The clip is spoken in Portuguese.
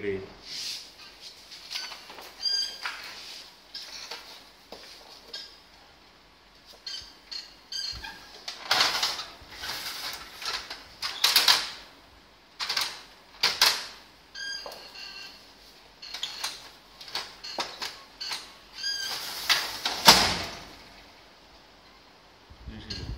igreja. Uhum.